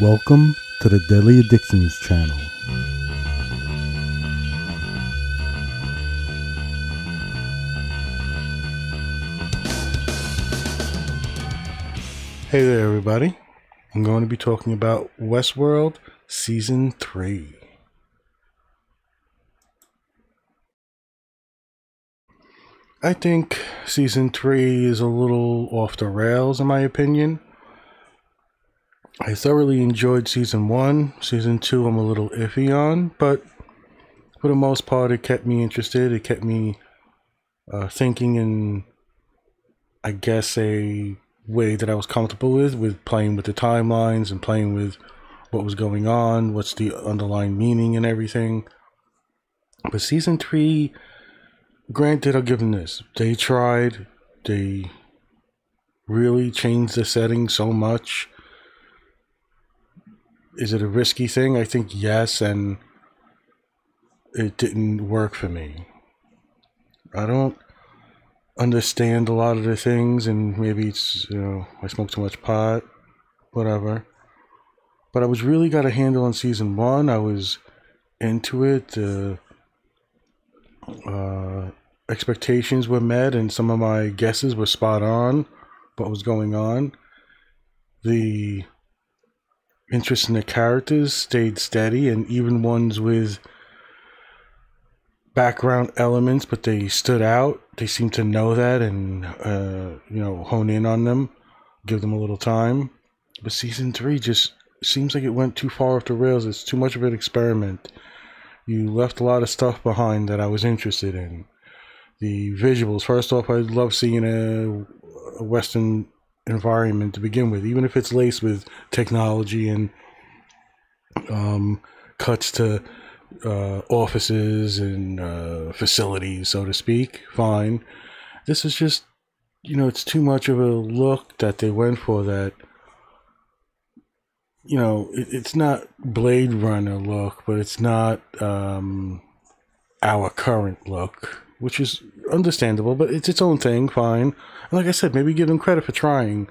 Welcome to the Deadly Addictions channel. Hey there, everybody. I'm going to be talking about Westworld Season 3. I think Season 3 is a little off the rails, in my opinion. I thoroughly enjoyed season one. Season two, I'm a little iffy on, but for the most part, it kept me interested. It kept me uh, thinking in, I guess, a way that I was comfortable with, with playing with the timelines and playing with what was going on, what's the underlying meaning and everything. But season three, granted, I'll give them this. They tried, they really changed the setting so much is it a risky thing? I think yes, and it didn't work for me. I don't understand a lot of the things, and maybe it's you know I smoke too much pot, whatever. But I was really got a handle on season one. I was into it. Uh, uh, expectations were met, and some of my guesses were spot on. What was going on? The interest in the characters stayed steady, and even ones with background elements, but they stood out. They seemed to know that and, uh, you know, hone in on them, give them a little time. But season three just seems like it went too far off the rails. It's too much of an experiment. You left a lot of stuff behind that I was interested in. The visuals, first off, I love seeing a, a Western environment to begin with, even if it's laced with technology and um, cuts to uh, offices and uh, facilities, so to speak. Fine. This is just, you know, it's too much of a look that they went for that. You know, it, it's not Blade Runner look, but it's not um, our current look, which is understandable, but it's its own thing, fine. And like I said, maybe give them credit for trying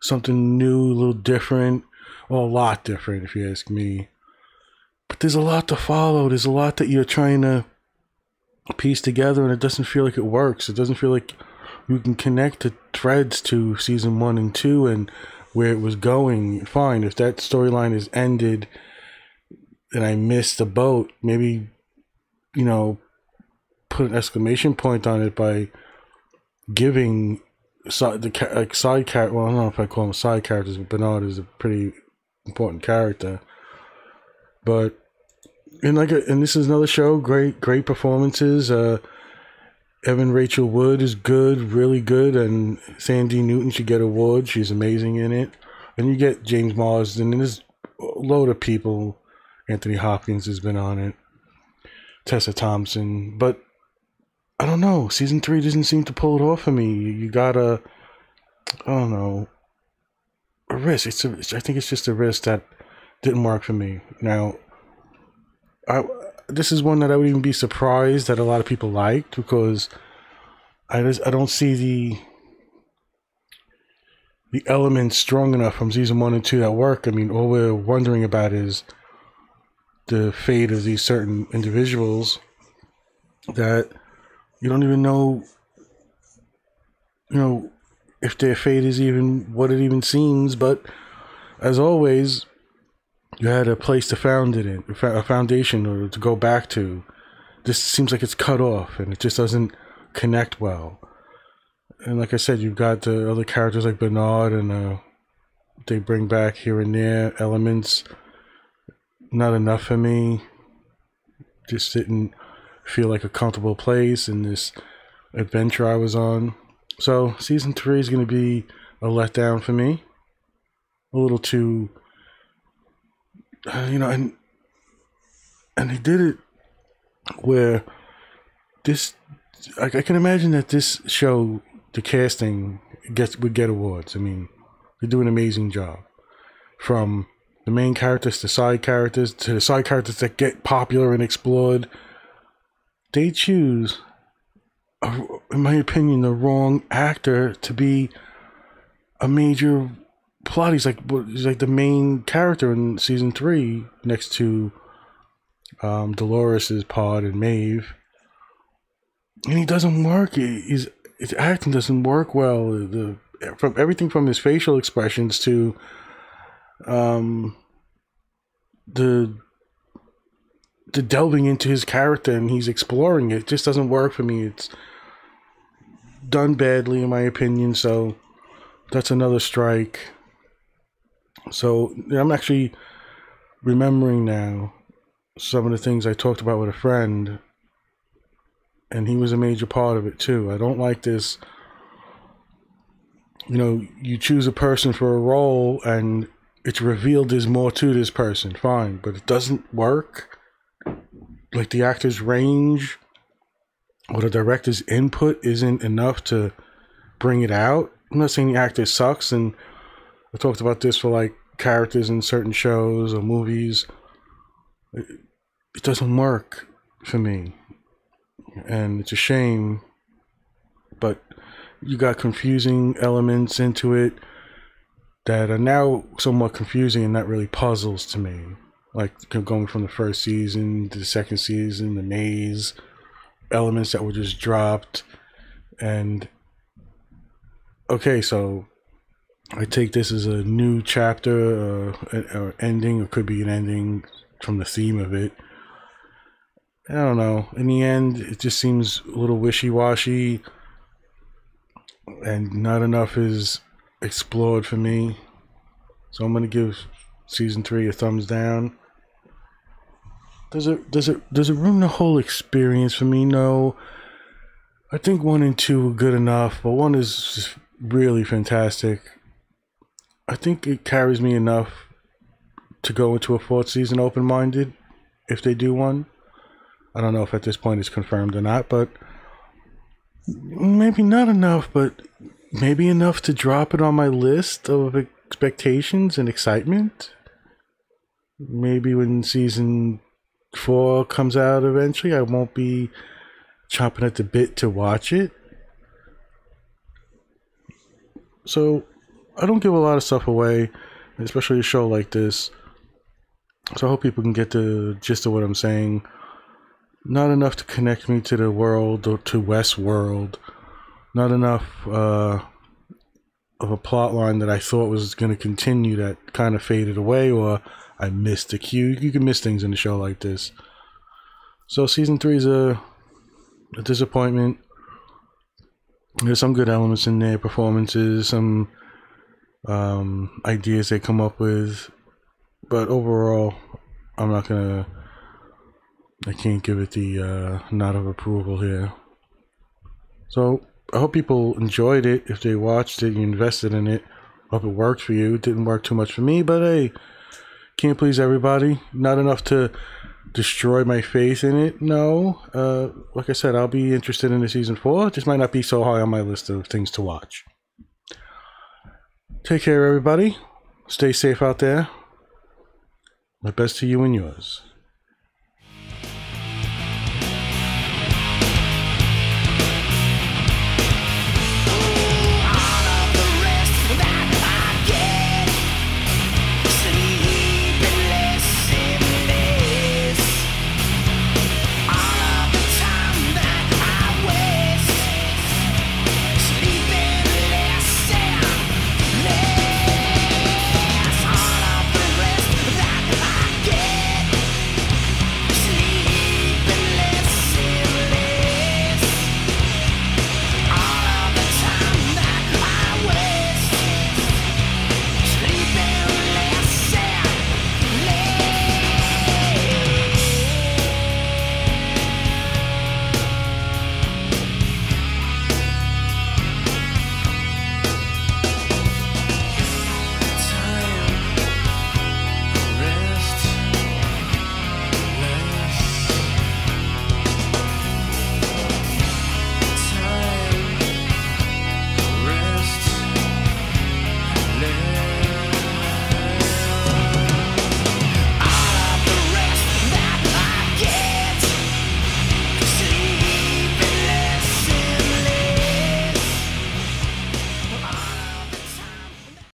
something new, a little different, or a lot different, if you ask me. But there's a lot to follow. There's a lot that you're trying to piece together, and it doesn't feel like it works. It doesn't feel like you can connect the threads to season one and two and where it was going. Fine, if that storyline is ended and I missed the boat, maybe, you know, put an exclamation point on it by giving side the like side character. Well, I don't know if I call them side characters, but Bernard is a pretty important character. But and like, and this is another show. Great, great performances. Uh, Evan Rachel Wood is good, really good, and Thandie Newton should get awards. She's amazing in it. And you get James Marsden, and there's a load of people. Anthony Hopkins has been on it. Tessa Thompson, but don't know. Season three doesn't seem to pull it off for me. You gotta, I don't know, a risk. It's a, I think it's just a risk that didn't work for me. Now, I this is one that I would even be surprised that a lot of people liked because I just I don't see the the elements strong enough from season one and two that work. I mean, all we're wondering about is the fate of these certain individuals that you don't even know you know if their fate is even what it even seems but as always you had a place to found it in a foundation or to go back to. This seems like it's cut off and it just doesn't connect well. And like i said you've got the other characters like bernard and uh, they bring back here and there elements. Not enough for me. Just didn't feel like a comfortable place in this adventure I was on. So season three is going to be a letdown for me. A little too, uh, you know, and and they did it where this. I, I can imagine that this show, the casting gets would get awards. I mean, they do an amazing job. From the main characters to side characters to the side characters that get popular and explored they choose, in my opinion, the wrong actor to be a major plot. He's like he's like the main character in season three, next to um, Dolores's pod and Maeve, and he doesn't work. He's his acting doesn't work well. The from everything from his facial expressions to um the the delving into his character and he's exploring it just doesn't work for me. It's done badly in my opinion, so that's another strike. So I'm actually remembering now some of the things I talked about with a friend, and he was a major part of it too. I don't like this. You know, you choose a person for a role, and it's revealed there's more to this person. Fine, but it doesn't work. Like the actor's range or the director's input isn't enough to bring it out. I'm not saying the actor sucks, and I talked about this for like characters in certain shows or movies. It, doesn't work for me, and it's a shame. But you got confusing elements into it that are now somewhat confusing and not really puzzles to me. Like going from the first season to the second season, the maze elements that were just dropped, and okay, so I take this as a new chapter uh, or ending, or could be an ending from the theme of it. I don't know. In the end, it just seems a little wishy washy, and not enough is explored for me. So I'm gonna give season three a thumbs down. Does it does it does it ruin the whole experience for me? No. I think one and two are good enough, but one is just really fantastic. I think it carries me enough to go into a fourth season open minded if they do one. I don't know if at this point it's confirmed or not, but maybe not enough, but maybe enough to drop it on my list of expectations and excitement. Maybe when season four comes out eventually, I won't be chopping at the bit to watch it. So I don't give a lot of stuff away, especially a show like this. So I hope people can get the gist of what I'm saying. Not enough to connect me to the world or to Westworld. Not enough uh, of a plot line that I thought was going to continue that kind of faded away, or I missed a cue. You can miss things in a show like this. So season three is a, a disappointment. There's some good elements in there, performances, some um, ideas they come up with, but overall, I'm not gonna. I can't give it the uh, nod of approval here. So I hope people enjoyed it. If they watched it, you invested in it. Hope it worked for you. It didn't work too much for me, but hey, can't please everybody. Not enough to destroy my faith in it. No. Uh, like I said, I'll be interested in the season four. Just might not be so high on my list of things to watch. Take care, everybody. Stay safe out there. My best to you and yours.